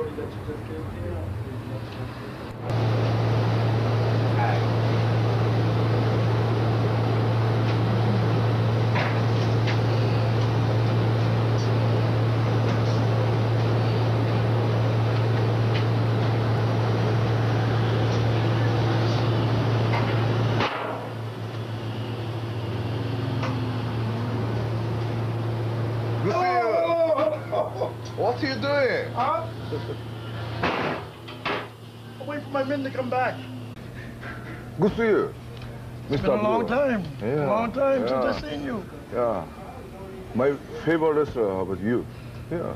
Oh! What are you doing? Huh? Men to come back. Good to see you. It's been a long time. Yeah, Long time yeah. since I seen you. Yeah. My favorite wrestler, how about you? Yeah.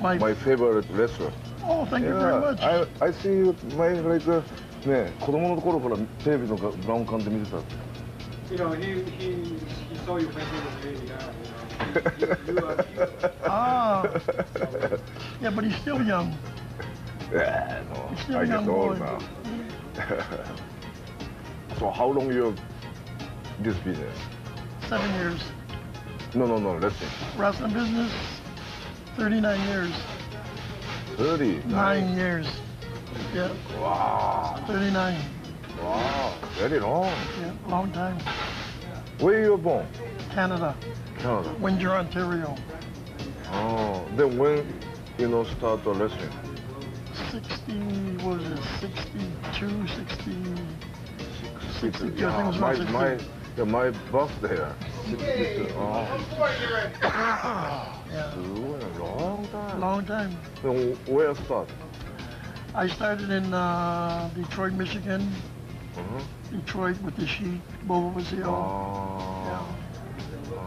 My, My favorite wrestler. oh, thank you very Yeah. much. I, I see you, my, like, uh, ね、子供の頃からテレビのブラウン管で見てた。You know, he, he, he saw you he was really young. You you, you, are, you, Ah, yeah, but he's still young. Yeah, no, He's still a I get old now. so how long you this business? Seven years. No, no, no, wrestling. Wrestling business, 39 years. 39? Nine years. Yeah, Wow, 39. wow, very long. Yeah, long time. Where you born? Canada, Canada. Windsor, Ontario. Oh, then when you know start the wrestling? 60, what was it, 62, 60, 62, I think Yeah, my, around 60. my, yeah, my birthday. 62. Oh, Yeah, long time. long time. Then where start? I started in uh, Detroit, Michigan. Uh-huh. Detroit with the Sheik, Bobo Brazil. Oh,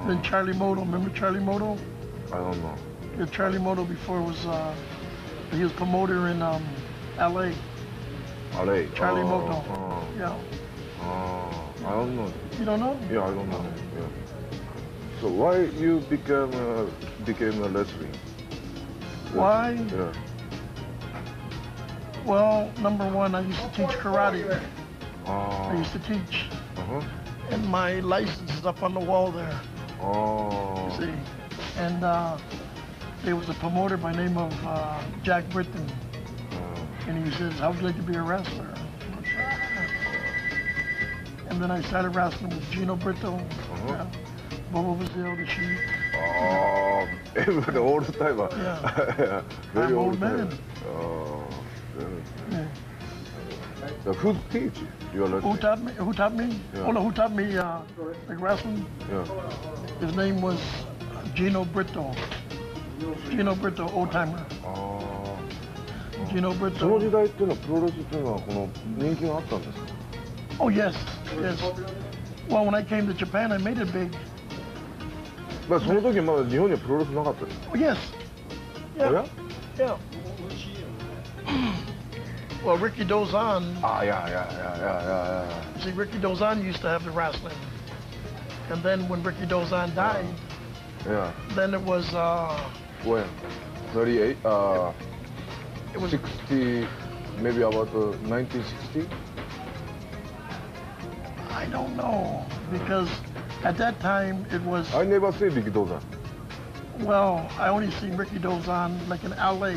Then Charlie Moto, remember Charlie Moto? I don't know. Yeah, Charlie Moto before was, uh, he was promoter in um, LA. LA. Charlie Moto. Oh, Yeah, oh, I don't know. you don't know? Yeah, I don't know. Yeah. So why you became uh, became a wrestling? Why? Yeah. Well, number one, I used to teach karate. I used to teach. Uh-huh. And my license is up on the wall there, Oh. you see. And uh, there was a promoter by name of uh, Jack Britton. Uh, And he says, how'd you like to be a wrestler? And then I started wrestling with Gino Brito, yeah, Bobo Brazil, the Sheik. oh, the time. uh, Yeah. Very I'm all old man. Oh. Yeah. So who teach your Who taught me? Who taught me? Yeah. Oh no, who taught me uh, like wrestling? Yeah. His name was Gino Brito. Gino Brito, old timer. あー Gino その Brito. 時代っていうのはプロレスっていうのはこの人気があったんですか Oh yes, yes. Well, when I came to Japan, I made it big. まあその時まだ日本にはプロレスなかったです Oh, yes. お Yeah. や Yeah. Well, Rikidozan. Ah, yeah, yeah, yeah, yeah, yeah. See, Rikidozan used to have the wrestling, and then when Rikidozan died, yeah, then it was uh, well, 38, uh, it was 60, maybe about uh, 1960? I don't know, because at that time it was... I never see Rikidozan. Well, I only seen Rikidozan like in LA.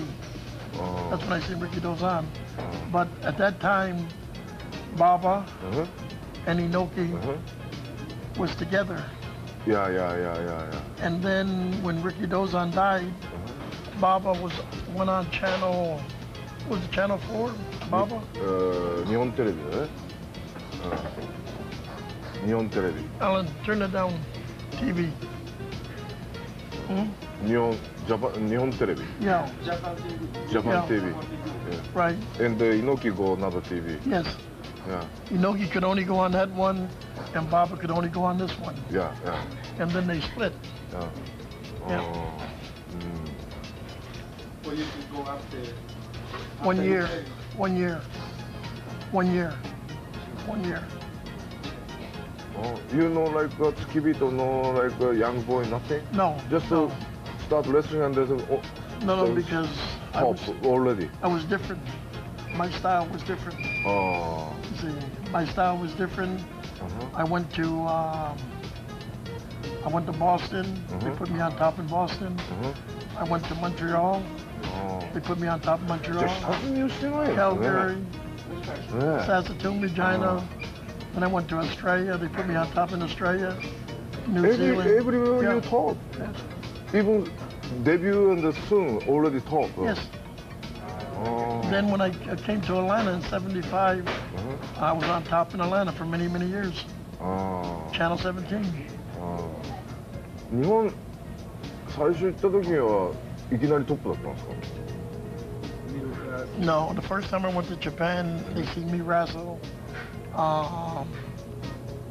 Oh. That's when I seen Rikidozan. Oh. But at that time, Baba uh -huh. and Inoki uh -huh. was together. Yeah, yeah, yeah, yeah, yeah. And then when Rikidozan died, uh-huh. Baba was went on channel, was it Channel 4, Baba? Uh, Nihon Television, eh? Uh, Nihon Television. Alan, turn it down, TV. Hmm? Nihon, Japan, Nihon Television. Yeah. Japan TV. Japan yeah. TV. Yeah. Right. And the uh, Inoki Go, another TV. Yes. Yeah. You know, he could only go on that one, and Baba could only go on this one. Yeah, yeah. And then they split. Yeah. Oh. Mm. Well, you could go after. one year. One year. One year. One year. Oh, you know, like uh, Tsukebito, no, like uh, young boy, nothing. No. Just to no. start wrestling and there's a. Oh, no, no, because I was already. I was different my style was different. Oh. See, my style was different. Uh -huh. I went to um, I went to Boston. Uh -huh. They uh-huh. put me on top in Boston. Uh -huh. I went to Montreal. Oh. They put me on top of Montreal. Calgary. Yeah. Saskatoon, Regina. Uh-huh. and I went to Australia. They put me on top in Australia. New every, Zealand. Every yeah. you talk. Yes. Even debut and the soon already talk. Yes. Oh. Then when I came to Atlanta in 75. Uh-huh. I was on top in Atlanta for many, many years. Oh. Channel 17. 日本最初行った時はいきなりトップだったんですか No, the first time I went to Japan, they see me wrestle. Um,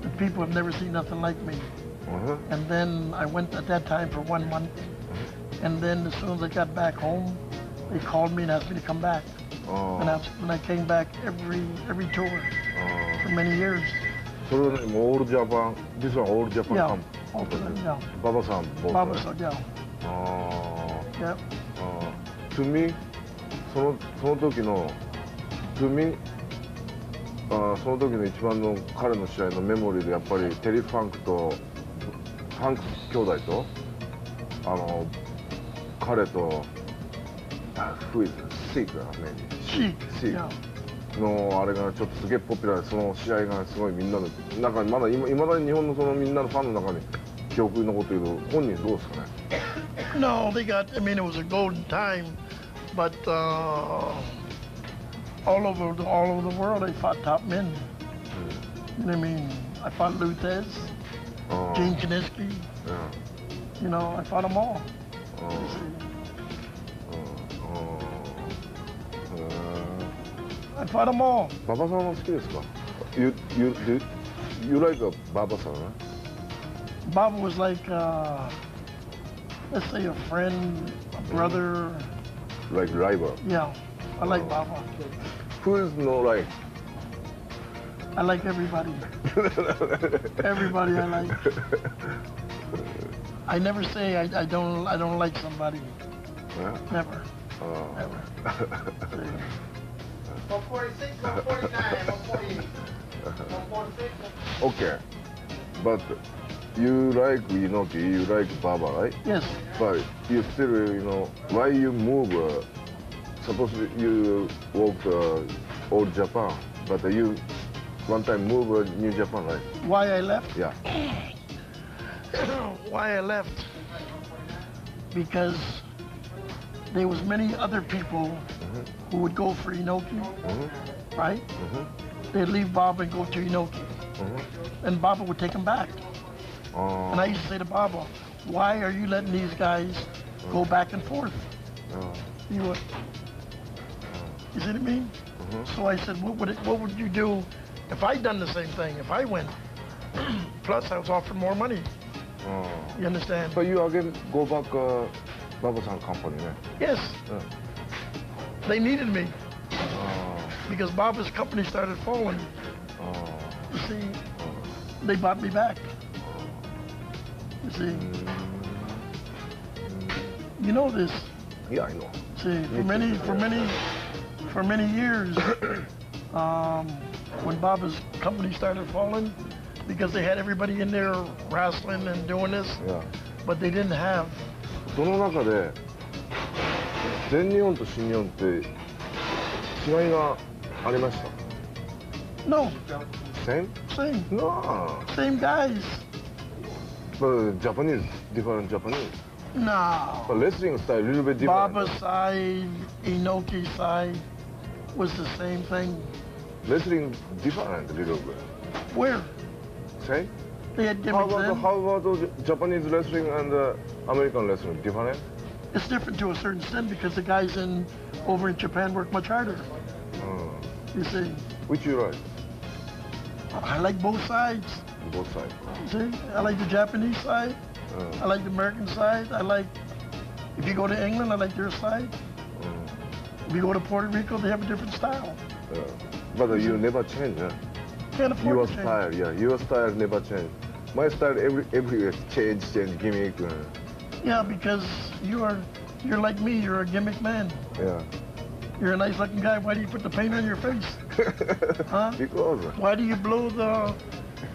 the people have never seen nothing like me. Uh -huh. And then I went at that time for one month. Uh-huh. And then as soon as I got back home, they called me and asked me to come back. あ And ー that's when I came back every every tour あ for many years. ーそれはねもうオールジャパン実はオールジャパン Yeah. All the time, yeah. ババさんボー Baba ト said, yeah. あ Yep. あ To me そのその時の To me あーその時の一番の彼の試合のメモリーでやっぱりテリー・ファンクとファンク兄弟とあの彼とあフイズシークだね Chic. シー Yeah. クのあれがちょっとすげえポピュラーでその試合がすごいみんなのなんかまだいまだに日本のそのみんなのファンの中に記憶に残っている本人どうですかね No, they got. I mean, it was a golden time, but uh, all over the, all over the world, they fought top men. You know what I mean? I fought Luthez, Gene ん You know, I fought them all. I fought them all. ー馬場さんは好きですか You, you, do, you like a 馬場さん Baba was like, uh, let's say, a friend, a brother. like rival Yeah, I like Oh. Baba. Who is no like I like everybody. Everybody I like. I never say I, I don't I don't like somebody. ね Never. あ Never. ー 146, 149, 148. 146. Okay but you like Inoki you like Baba right Yes. but you still you know why you move uh, suppose you walk uh, old Japan but you one time move uh, New Japan right Why I left? yeah Why I left? Because there was many other people who would go for Inoki, mm -hmm. right? Mm -hmm. They'd leave Baba and go to Inoki. Mm -hmm. And Baba would take them back. Oh. And I used to say to Baba, why are you letting these guys go mm. back and forth? Oh. He would. Oh. You see what I mean? Mm-hmm. So I said, what would, it, what would you do if I'd done the same thing, if I went? Plus, I was offered more money. Oh. You understand? So you again go back uh, Baba-san company, right? Yes. they needed me あ because Baba's company started falling. ああ You see, they bought me back. You see, う you know this. んいやいの See, for many, for many, for many years, um, when Baba's company started falling, because they had everybody in there wrestling and doing this, いや but they didn't have その中で 全日本と新日本って違いがありました no Same? same No same guys. But Japanese different Japanese No. But wrestling style a little bit different Baba's side, Inoki's side was the same thing. Wrestling different a little bit Where Same? they had How gimmicks about, then. how about Japanese wrestling and uh, American wrestling different? It's different to a certain extent because the guys in over in Japan work much harder. Uh, You see, which you like? I like both sides. Both sides. See, I like the Japanese side. I Uh, like the American side. I like. If you go to England, I like their side. uh, If you go to Puerto Rico, they have a different style. uh, but uh, you never change, huh? Can't afford Your to change. style, yeah, your style never change. My style every every change, change, gimmick. Uh, Yeah, because you are, you're like me. You're a gimmick man. yeah. You're a nice looking guy. Why do you put the paint on your face? Huh? Because, Why do you blow the,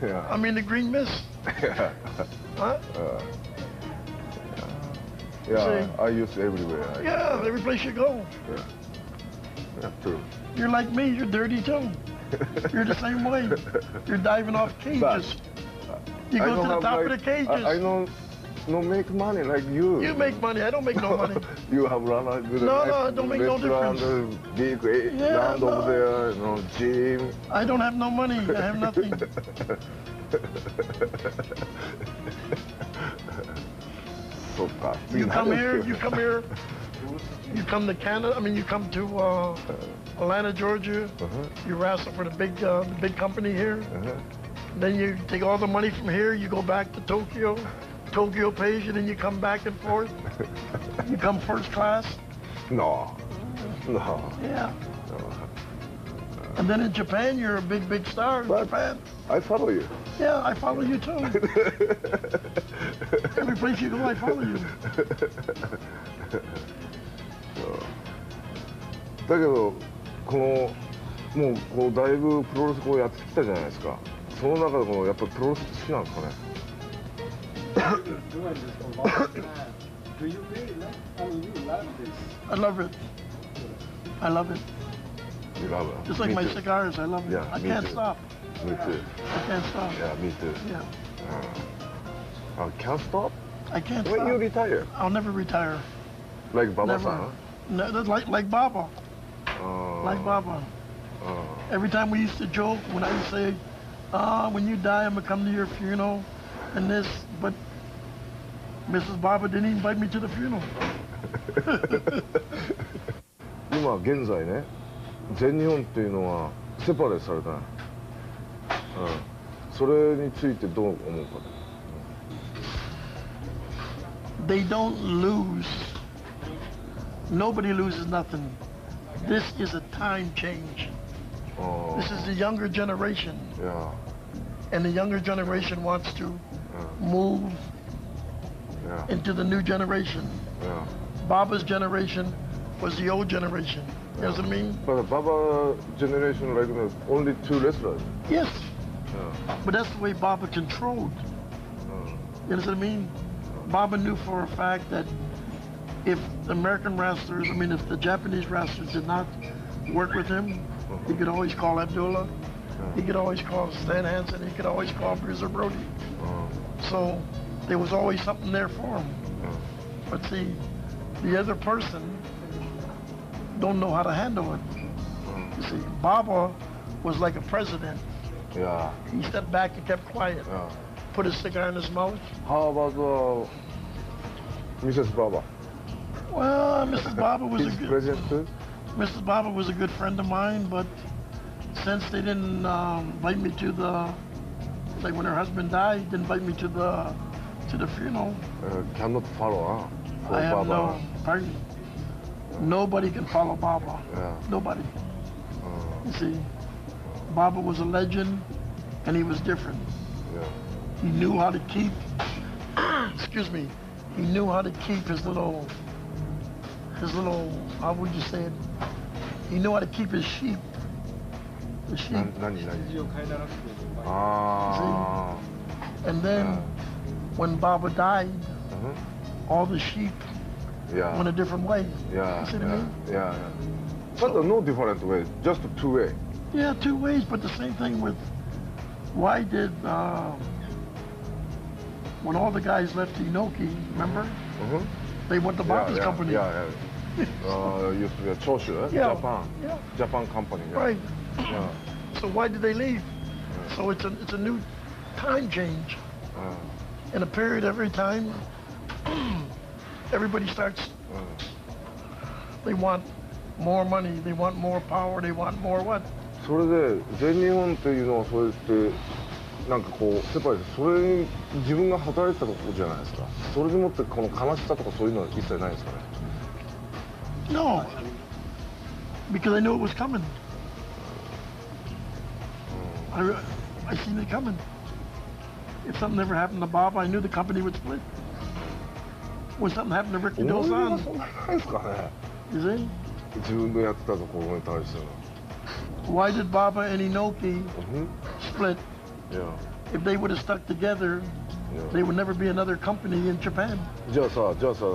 yeah. I mean the green mist? Huh? uh, Yeah, See? I use it everywhere. I- Yeah, every place you go. Yeah. Yeah, true. You're like me, you're dirty too. You're the same way. You're diving off cages. You go to the top of the cages. I, I don't no make money like you. You make money, I don't make no money. you have run a good No, no, it don't make no difference. uh, big eh, Yeah, land no. over there, you know, gym. I don't have no money, I have nothing. so. You come here, you come here, you come to Canada, I mean, you come to uh, Atlanta, Georgia, Uh-huh, you wrestle for the big, uh, the big company here. uh-huh. Then you take all the money from here, you go back to Tokyo. Tokyo pays you, then you come back and forth. You come first class. No. No. Yeah. no. And then in Japan, you're a big, big star in But- Japan. I follow you. Yeah, I follow you too. Every place you go, I follow you. だけどこのもうこうだいぶプロレスこうやってきたじゃないですかその中でこのやっぱりプロレス好きなんですかね doing this for a long time. Do you really love? I mean, you love this. I love it. I love it. You love it. Just like Me my too. cigars, I love it. Yeah, I can't too. stop. Me too. I can't stop. Yeah, me too. Yeah, Uh, uh, can't stop? I can't When you stop. retire? I'll never retire. Like Baba Never. san? No, that's like like Baba, Uh, like Baba. uh, Every time we used to joke when I would say, "Ah, when you die, I'm gonna come to your funeral," And this, but Mrs. Baba didn't invite me to the funeral. 今現在ね全日本っていうのはセパレーされた、うん、それについてどう思うか、うん、They don't lose. Nobody loses nothing. This is a time change. this is the younger generation. Yeah. and the younger generation wants to move yeah. into the new generation. Yeah. Baba's generation was the old generation. You know what I mean? But the Baba generation, like, only two wrestlers. Yes. Yeah. But that's the way Baba controlled. Yeah. You know what I mean? Baba knew for a fact that if the American wrestlers, I mean, if the Japanese wrestlers did not work with him, he could always call Abdullah. He could always call Stan Hansen. He could always call Bruiser Brody. Uh-huh. So there was always something there for them. But see, the other person don't know how to handle it. You see, Baba was like a president. Yeah. He stepped back and kept quiet. Yeah. Put his cigar in his mouth. How about uh, Mrs. Baba? Well, Mrs. Baba was a good. President too? Mrs. Baba was a good friend of mine, but since they didn't um, invite me to the like when her husband died, invite me to the to the funeral. Uh, cannot follow, huh? For I have Baba. no, pardon? Yeah. Nobody can follow Baba. Yeah. Nobody. Uh, you see, Baba was a legend, and he was different. Yeah. He knew how to keep, excuse me, he knew how to keep his little, his little, how would you say it? He knew how to keep his sheep. The sheep. Ah. And then yeah. when Baba died, mm -hmm. all the sheep yeah. went a different way. Yeah. You see yeah, I mean? Yeah. yeah. But so, no different way, just two way. Yeah, two ways, but the same thing with why did uh, when all the guys left Inoki? remember? Mm -hmm. They went to Baba's company. Yeah, yeah. uh, used to be a Choshu, eh? yeah. Japan. Yeah. Japan company. Right. So why did they leave? So it's a it's a new time change. Uh, In a period every time everybody starts uh. they want more money, they want more power, they want more what? それで全日本っていうのはそうやってなんかこうセパレートそれに自分が働いてたことじゃないですかそれでもってこの悲しさとかそういうのは一切ないですかね No. Because I knew it was coming. I, re- I seen it coming. If something ever happened to Bob, I knew the company would split. When something happened to Ricky 思いが Dozan, そんなにないですかね you see? 自分でやってたところに対しての Why did Baba and Inoki うん split? いや If they would have stuck together, いや there would never be another company in Japan. じゃあさじゃあさ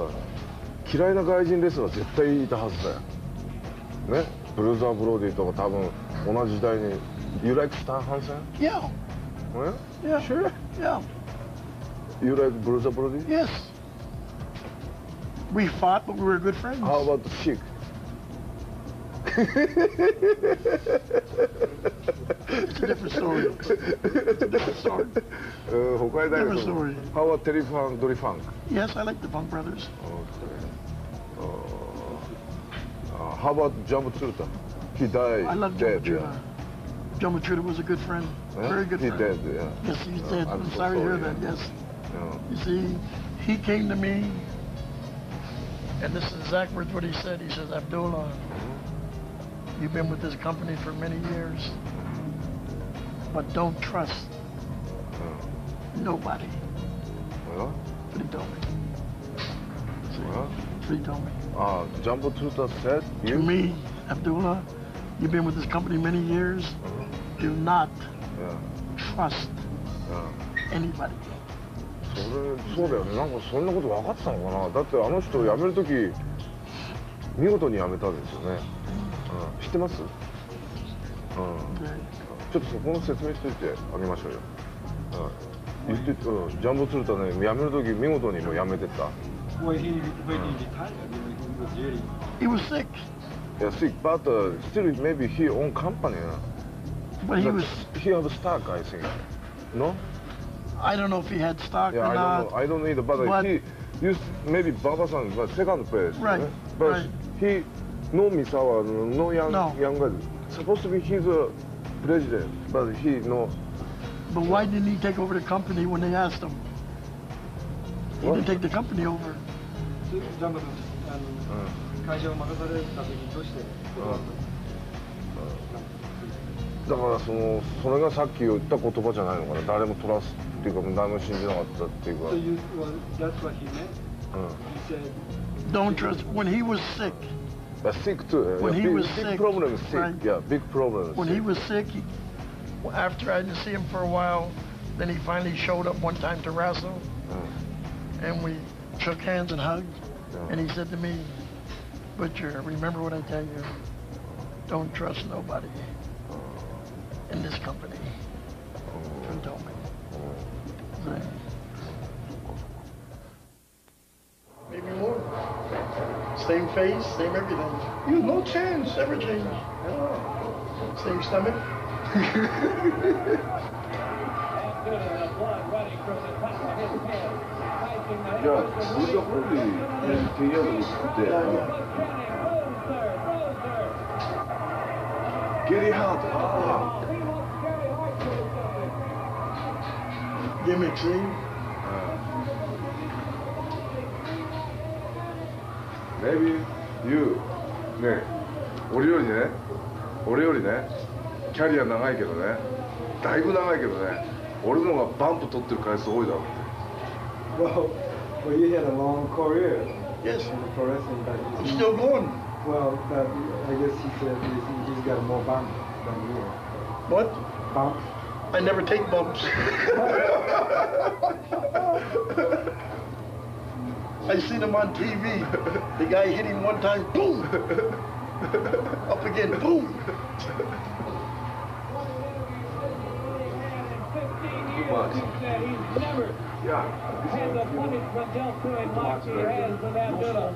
嫌いな外人レスラー絶対いたはずだよねブルーザー・ブロディとか多分同じ時代に you like Stan Hansen? Yeah. Well? Yeah. Sure? Yeah. You like Bruiser Brody? Yes. We fought, but we were good friends. How about the chick? it's a different story. It's a different story. Uh, different story. How about Terry Funk, Dory Funk? Yes, I like the Funk Brothers. Okay. Uh, uh, how about Jumbo Tsuruta? He died. I love John. Yeah. Jumbo Tsuruta was a good friend. Yeah. Very good He friend. dead, yeah. Yes, he's Yeah, dead. I'm I'm so sorry to hear that. Yes. Yeah. You see, he came to me, and this is exact words what he said. He says, Abdullah, you've been with this company for many years, but don't trust nobody. Well? That's what he told me. See, Yeah. That's what he told me. Uh, Jumbo Tsuruta said To you? me, Abdullah, you've been with this company many years. do それそうだよね、なんかそんなこと分かったのかな、だってあの人、辞めると、見事に辞めたんですよね、うん、知ってます、うん、ちょっとそこの説明していてあげましょうよ、うん。言ってうん、ジャンボ鶴田ね、辞めると、見事にも辞めてた。うん、He was sick. Yeah, maybe he on company.、but he was. he have stock, I think. No? I don't know if he had stock Yeah, or I not. don't know. I don't either, but, But- he used maybe Baba-san, but second place. Right, eh? But right. he, no Misawa, no young, No. young guy. Supposed to be he's a president, but he no. But why didn't he take over the company when they asked him? He What? didn't take the company over. 会社を任された時にどうして断ったの だからそのそれがさっき言った言葉じゃないのかな誰もトラスっていうか誰も信じなかったっていうか、 So you, well, that's what he meant. うん He said, Don't trust. When he was sick, But sick too. When yeah, he big, was big sick, problem is sick. right. Yeah, big problem. is when sick. he was sick, he, after I didn't see him for a while, then he finally showed up one time to wrestle, Mm. and we shook hands and hugged. Yeah. And he said to me, Butcher, remember what I tell you. Don't trust nobody In this company. He told me. Right. Maybe more. Same face, same everything. You no change, ever change. Same stomach. Yeah, he's a holy vegetarian there. Get it hard. Ah. Gimmick, see? Maybe you ね俺よりね俺よりねキャリア長いけどねだいぶ長いけどね俺の方がバンプ取ってる回数多いだろうって well, well, you had a long career Yes. in the pro wrestling, but I'm still going. well, but I guess he said he's, he's got more bump than you. What? Bump? I never take bumps. I seen him on TV. The guy hit him one time, boom. Up again, boom. Yeah. Had the punishment dealt to him like he has with Abdullah.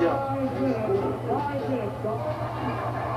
Yeah. Five minutes, five minutes gone.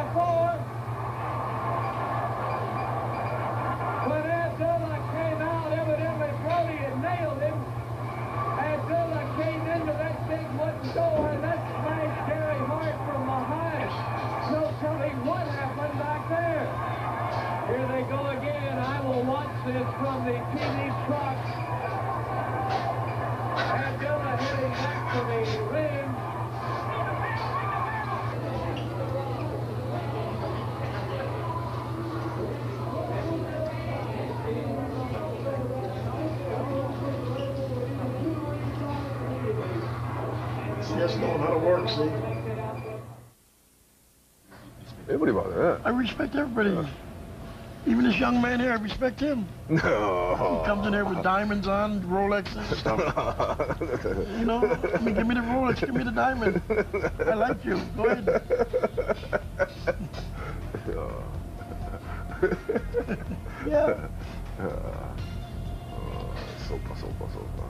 from the TV truck. And Dillon heading back to the ring. Just knowing how to work, see? Everybody about that. I respect everybody. Yeah this young man here, I respect him. No. He comes in here with diamonds on, Rolexes and stuff. you know, I mean, give me the Rolex, give me the diamond. I like you. Go ahead. yeah. Uh, sopa, sopa, sopa.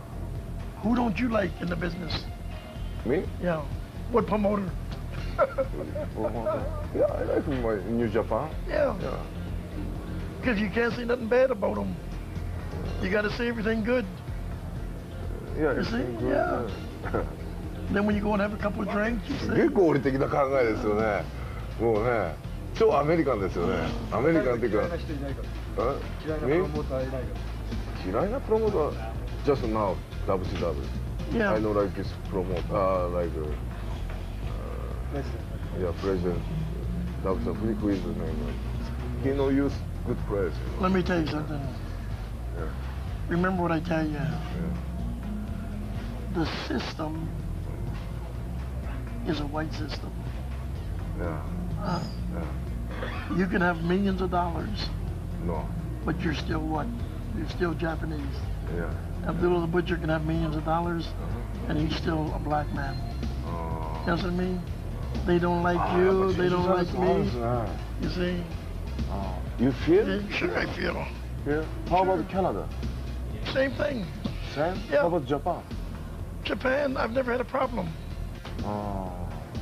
Who don't you like in the business? Me? Yeah. What promoter? yeah, I like my New Japan. Yeah. yeah. Because you can't say nothing bad about them. You got to say everything good. Yeah, You see? everything good. Yeah. Then when you go and have a couple of drinks, you す say, げえ合理的な考えですよね。もうね、超アメリカンですよね。アメリカンっていうか嫌いな、人いないから嫌いなプ Me? ロモーターいないから嫌いなプロモーター、just now, WCW. yeah. I know like this promoter, uh, like, uh, プレゼン yeah, president, Dr. Who who is the name? He know use good players. Let me tell you something. Yeah. Remember what I tell you. Yeah. The system is a white system. Yeah. Uh, Yeah. you can have millions of dollars, No. but you're still what? You're still Japanese. Yeah. Abdullah the Butcher can have millions of dollars, Uh-huh. and he's still a black man. Uh, You know what I mean? They don't like Ah, you, they don't like me. You see? Ah. You feel? Yeah, Sure, I feel. Yeah. How about Canada? Same thing. Same? Yeah. How about Japan? Japan, I've never had a problem. Ah.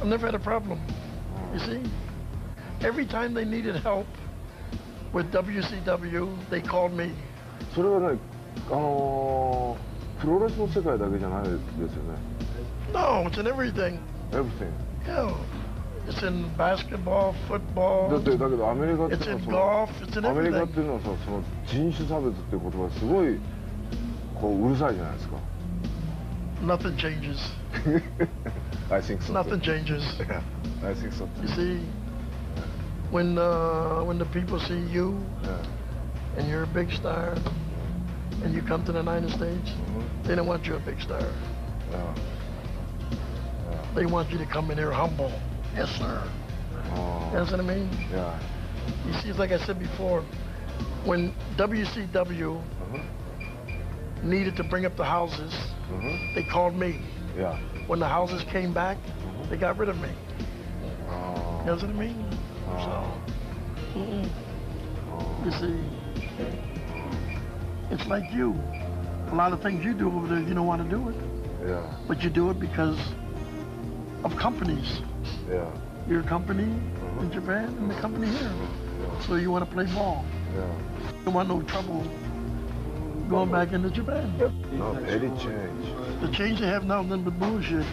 I've never had a problem. You see? Every time they needed help with WCW, they called me. それはね、あのー、プロレスの世界だけじゃないですよね。 No, it's in everything. Everything. Yeah. It's in basketball, football. だってだけどアメリカって It's いうのは in そ golf. It's in のアメリカって everything. いうのはさその人種差別っていう言葉がすごいこううるさいじゃないですか。 Nothing changes. I think so. Nothing changes. Yeah, I think so. You see, when uh, when the people see you Yeah. and you're a big star, and you come to the United States, Mhm. they don't want you a big star. Yeah. They want you to come in here humble. Yes, sir. Oh, You know what I mean? yeah. You see, like I said before, when WCW Mhm. needed to bring up the houses, Mhm. they called me. Yeah. When the houses came back, they got rid of me. Oh. You know what I mean? So, mm-mm. you see, it's like you. A lot of things you do over there, you don't want to do it, Yeah. but you do it because of companies. Yeah. Your company in Japan and the company here. So you want to play ball. Yeah. You don't want no trouble going back into Japan. No, very change. The change they have now, nothing but bullshit.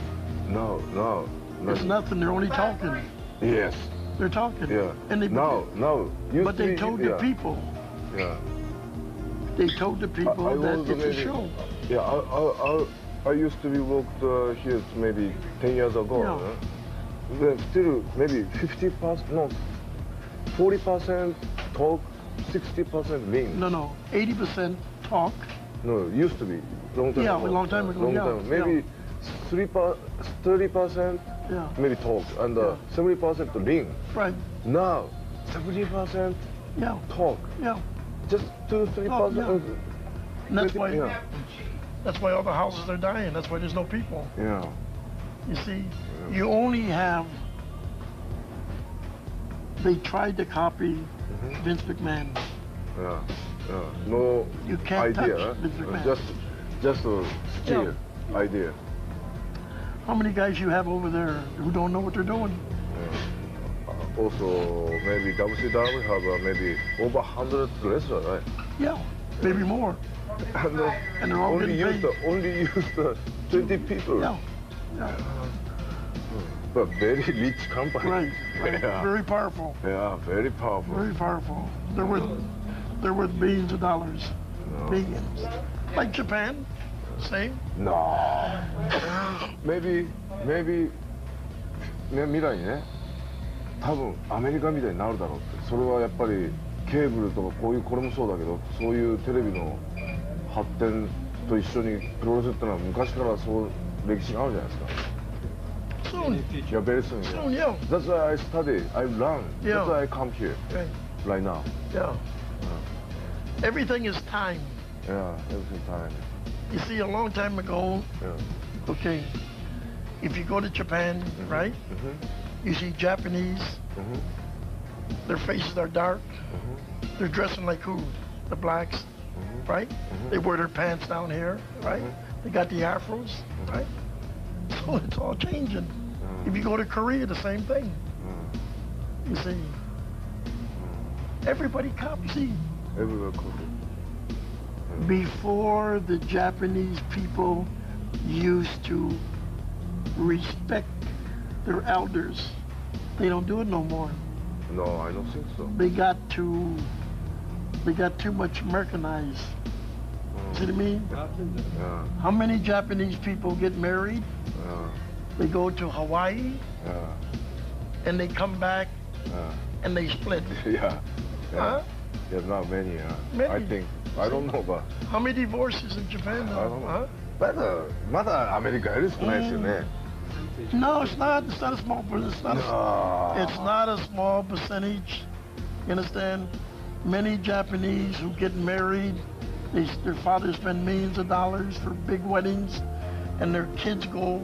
No, no. It's no. nothing. They're only talking. Yes. They're talking. Yeah. And they no, no. Used but to they told yeah. the people. Yeah. They told the people I- I that was it's a show. Yeah, I, I, I, I used to be worked uh, here maybe 10 years ago. Yeah. eh? Still maybe 50%, no, 40% talk, 60% lean. No, no. 80% talk. No, used to be. Long time Yeah, ago. a long time ago, Long yeah, time. Maybe three per, 30% Yeah. maybe talk and uh, 70% lean. Right. Now, 70% Yeah. talk. Yeah. Just 2 3%. Oh, yeah. And that's why Yeah. that's why all the houses are dying. That's why there's no people. Yeah. You see, you only have they tried to copy Mm-hmm. Vince McMahon. Yeah, yeah. No You can't idea. touch? Vince McMahon. Just, just a steal idea. How many guys you have over there who don't know what they're doing? Uh, also, maybe WCW have uh, maybe over 100 wrestlers, right? Yeah, maybe more. And, uh, And they're all only getting use the only use the 20 people. Yeah. Yeah. But very rich company. Right. right. yeah. Very powerful. yeah, very powerful. Very powerful. They're worth they're worth billions of dollars. No. Billions. Like Japan. Same. No. maybe, maybe, ね、未来にね、多分アメリカみたいになるだろうって。それはやっぱりケーブルとかこういう、これもそうだけど、そういうテレビの発展と一緒にプロレスってのは昔からそう歴史があるじゃないですか。Soon. Yeah, very soon. Soon, Yeah. yeah. That's why I study. I learn. Yeah. That's why I come here Okay. right now. Yeah. Everything is time. Yeah, every time. You see, a long time ago, Yeah. okay, if you go to Japan, right, Mm-hmm. you see Japanese, Mm-hmm. their faces are dark, Mm-hmm. they're dressing like who? The blacks, Mhm. right? Mhm. They wear their pants down here, right? They got the afros, right? So it's all changing. If you go to Korea, the same thing. Mm. You see, everybody copies. See, Everywhere copy. before the Japanese people used to respect their elders, they don't do it no more. No, I don't think so. They got too, they got too much Americanized. Mm. See what I mean? Yeah, How many Japanese people get married? yeah, They go to Hawaii yeah, and they come back yeah. and they split. yeah. Huh? Yeah, not many, huh? Many. I think. I don't know, but. How many divorces in Japan I now? don't know. Huh? まだ、まだアメリカより少ないですよね。 No, it's not. It's not a small percentage. It's not. A, No. it's not a small percentage. You understand? Many Japanese who get married, they, their fathers spend millions of dollars for big weddings, and their kids go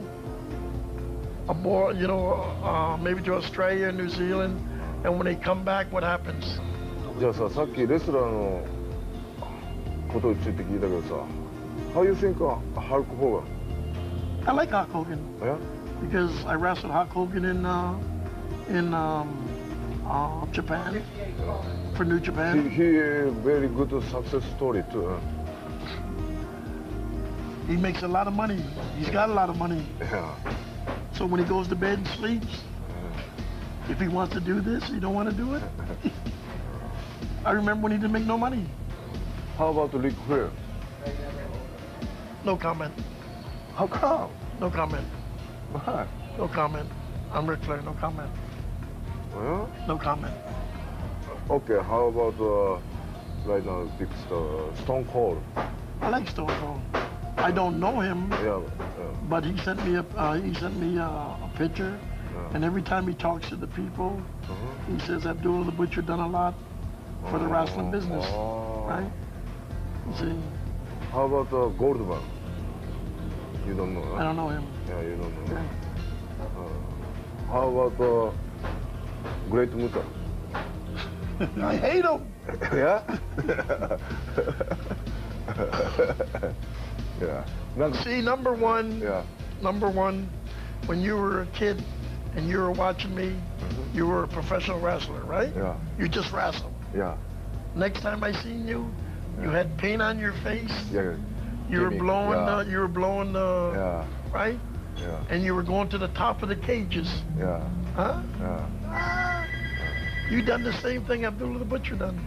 abroad. You know, uh, maybe to Australia, New Zealand, and when they come back, what happens? じゃあさ、さっきレスラーのことについて聞いたけどさ、How you think of Hulk Hogan? I like Hulk Hogan Yeah? because I wrestled Hulk Hogan in uh, in um, uh, Japan for New He, Japan. he a very good success story too. huh? He makes a lot of money. He's got a lot of money. Yeah. So when he goes to bed and sleeps, if he wants to do this, he don't want to do it. I remember when he didn't make no money. How about the Ric Flair? No comment. How come? No comment. Why? No comment. I'm Ric Flair. No comment. Yeah? No comment. Okay, how about uh, right now big star Stone Cold? I like Stone Cold. I don't know him, Yeah, but he sent me a uh, he sent me a, a picture, yeah. and every time he talks to the people, Uh-huh. he says Abdullah the Butcher done a lot for the wrestling business, Oh. right? You see, How about uh, Goldberg? You don't know, I don't know him. Yeah, you don't know. Uh, how about uh, Great Muta? I hate him. yeah? Yeah. See, number one, yeah. number one, when you were a kid and you were watching me, mm -hmm. you were a professional wrestler, right? Yeah. You just wrestled. Yeah. Next time I seen you, yeah. you had paint on your face. Yeah. You were, blowing, yeah. You were blowing. yeah. Right. Yeah. And you were going to the top of the cages. Yeah. Huh? Yeah. Ah, you done the same thing Abdullah the Butcher done.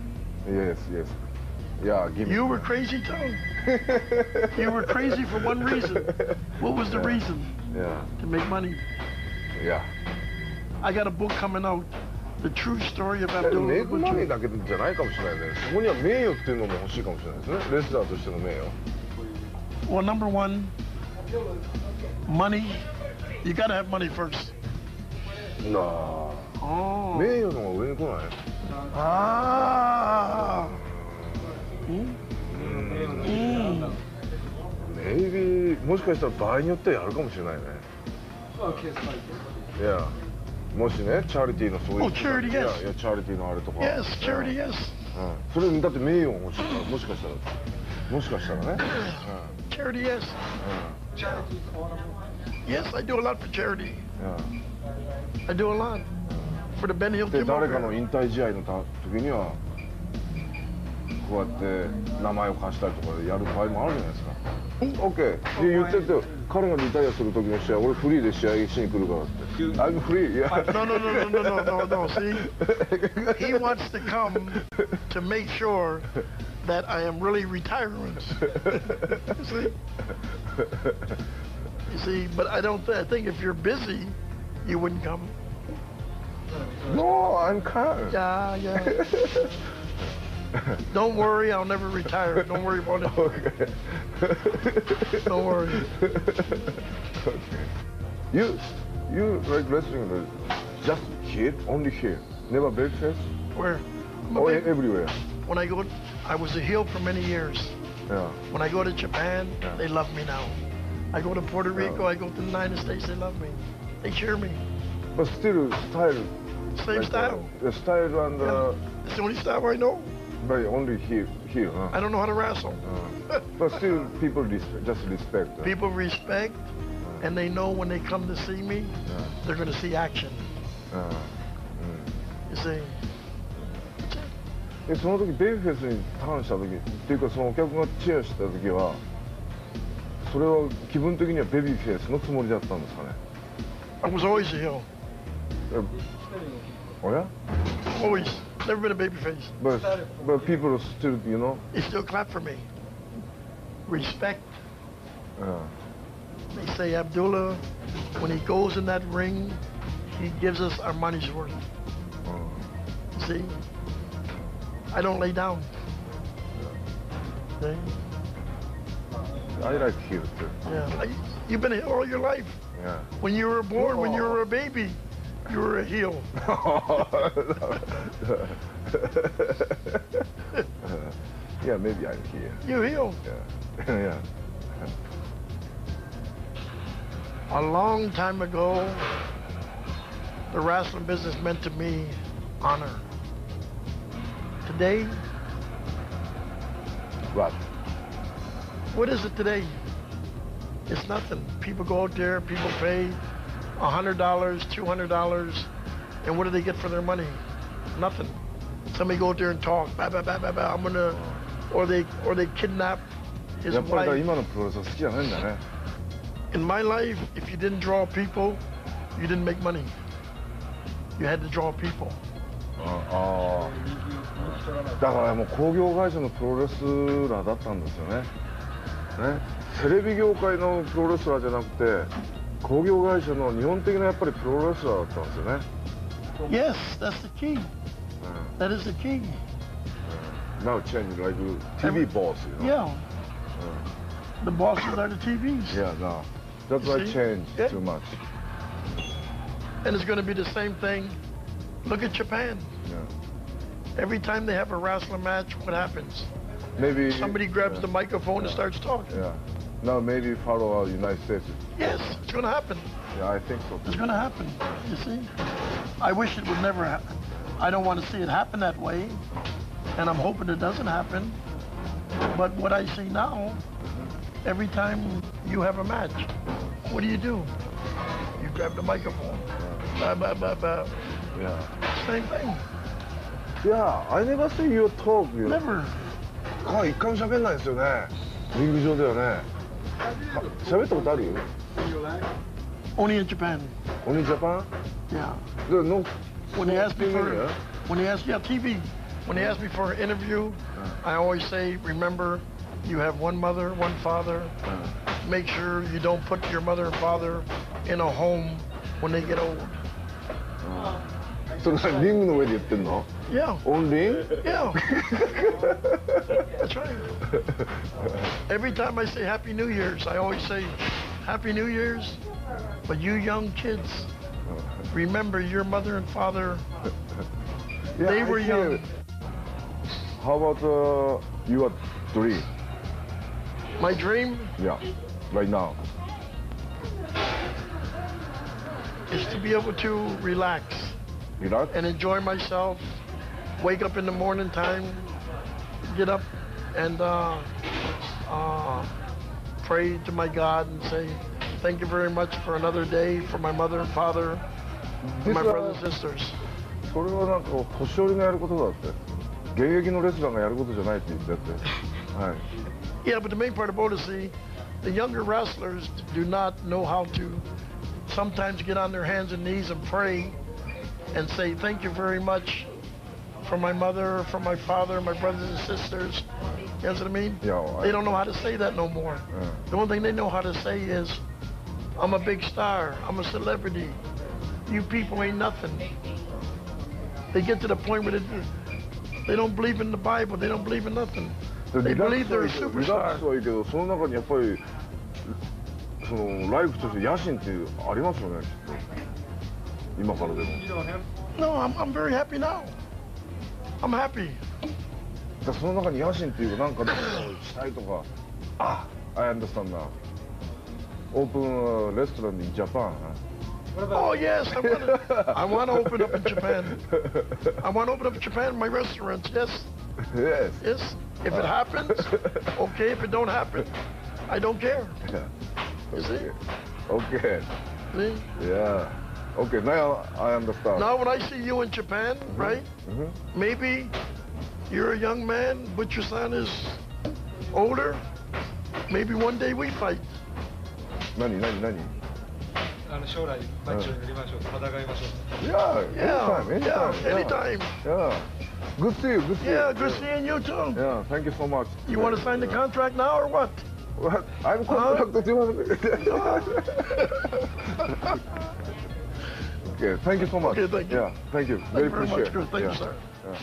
Yes. Yes. Yeah, give me. You were crazy too. You were crazy for one reason. What was the Yeah. reason? Yeah. To make money. Yeah. I got a book coming out, the true story of メ Abdullah イ the クマネー Butcher. だけじゃないかもしれないね。そこには名誉っていうのも欲しいかもしれないですね。レスラーとしての名誉。 Well, number one, money. You gotta have money first. なあ。 Oh. 名誉の方が上に来ない Ah. Hmm? う、メイビーもしかしたら場合によってはやるかもしれないねいやもしねチャリティーのそういうチャリティーいやチャリティーのあれとか、うん、それだって名誉が欲しいからもしかしたらもしかしたらね、うん、チ、誰かの引退試合の時にはこうやって名前を貸したりとかやる場合もあるじゃないですか。OK で言ってて彼がリタイアする時の試合俺フリーで試合しに来るからって。I'm free. いや No, no, no, no, no, no, no. See, he wants to come to make sure that I am really retiring. see, you see, but I don't. Th- I think if you're busy, you wouldn't come. No, I'm calm. Yeah, yeah. Don't worry, I'll never retire. Don't worry about it. Okay. Don't worry. okay. You You like wrestling uh, just here, only here. Never babyface? Where? Or big- everywhere? when I go, I was a heel for many years. Yeah. When I go to Japan, Yeah. they love me now. I go to Puerto Rico, Yeah. I go to the United States, they love me. They cheer me. But still style. Same like, style. Uh, the style and uh, It's the only style I know. But only here, here. Huh? I don't know how to wrestle. Uh, but still, people respect, just respect. uh, People respect, and they know when they come to see me, Yeah. they're going to see action. うんうん You see? えその時ベイフェスにターンした時っていうかそのお客がチェアした時はそれは気分的にはベビーフェイスのつもりだったんですかね I was always おや Always. Never been a babyface. But, but people are stupid, you know? They still clap for me. Respect. Uh. They say Abdullah, when he goes in that ring, he gives us our money's worth. Uh. See? I don't lay down. Yeah. I like you too. Yeah. You've been here all your life. Yeah. When you were born, oh. when you were a baby you were a heel. yeah maybe I'm here You heel. yeah yeah A long time ago, the wrestling business meant to me honor. Today, what what is it today? It's nothing. People go out there, people pay $100, $200, and what do they get for their money? Nothing. Somebody go out there and talk, bah, bah, bah, bah, bah, I'm gonna, or they, or they kidnap his wife. In my life, if you didn't draw people, you didn't make money. You had to draw people. ああだからもう興行会社のプロレスラーだったんですよねねテレビ業界のプロレスラーじゃなくて興行会社の日本的なやっぱりプロレスラーだったんですよね。Yes, that's the key. That is the key. Now change like TV boss, you know. Yeah. The bosses are the TVs. Yeah, no. That's why change too much. And it's going to be the same thing. Look at Japan. Yeah. Every time they have a wrestling match, what happens? Maybe somebody grabs yeah. the microphone yeah. and starts talking. Yeah. Now maybe follow our United States Yes, it's going to happen. Yeah I think so It's too going to happen. You see? I wish it would never happen. I don't want to see it happen that way, and I'm hoping it doesn't happen. But what I see now, every time you have a match, what do you do? You grab the microphone. Bah, bah, bah, bah. Yeah Same thing. Yeah I never see you talk you Never. あ一回も喋んないですよねリング上ではねあ 喋ったことある Only in Japan. Only Japan? Yeah. There no When they ask me for, Yeah. when they ask, yeah, TV. When they ask me for an interview, I always say, remember, you have one mother, one father. Make sure you don't put your mother and father in a home when they get old. それ何リングの上で言ってんの yeah. On? Yeah. That's right. Every time I say Happy New Year's, I always say Happy New Year's, but you young kids, remember your mother and father, yeah, they were young. How about uh, At three. My dream? Yeah, right now. Is to be able to relax. Relax? And enjoy myself Wake up in the morning time, get up and uh, uh, pray to my God and say, thank you very much for another day, for my mother and father, for my This, uh, brothers and sisters. それはなんか年寄りがやることだって。現役のレスラーがやることじゃないって言ってだって。はい。 Yeah, but the main part about it is the, the younger wrestlers do not know how to sometimes get on their hands and knees and pray and say, thank you very much for my mother, for my father, my brothers and sisters. You know what I mean? Yeah, I- They don't know how to say that no more. Yeah. The only thing they know how to say is, I'm a big star, I'm a celebrity. You people ain't nothing. They get to the point where they, they don't believe in the Bible, they don't believe in nothing. They リラッ believe ク they're a スはいいけどリラック superstar. スはいいけどその中にやっぱり そのライフとして野心っていうありますよねきっと今からでも You don't have No, I'm, I'm very happy now. I'm happy. だからその中に野心っていうかなんかでもしたいとかあ I understand now オープンレストラン in Japan What Oh about yes, I want to. I want to open up in Japan. I want to open up in Japan my restaurants. Yes, yes yes. If it happens, okay. If it don't happen, I don't care. You see? okay See? yeah okay now I understand Now when I see you in Japan, right? Mhm. Maybe you're a young man, but your son is older. Maybe one day we fight. 何何何あの将来マッチョになりましょう戦いましょう Yeah, Yeah, anytime, yeah, anytime. anytime. Yeah. Good to see you, good to see Yeah, you. good seeing you too. Yeah, thank you so much. You want to sign the contract now or what? What? I'm contracted to Okay, thank you so much. Okay, thank you. Yeah, thank you. Thank Very you very much, appreciate Chris. Thank you, sir. Yeah.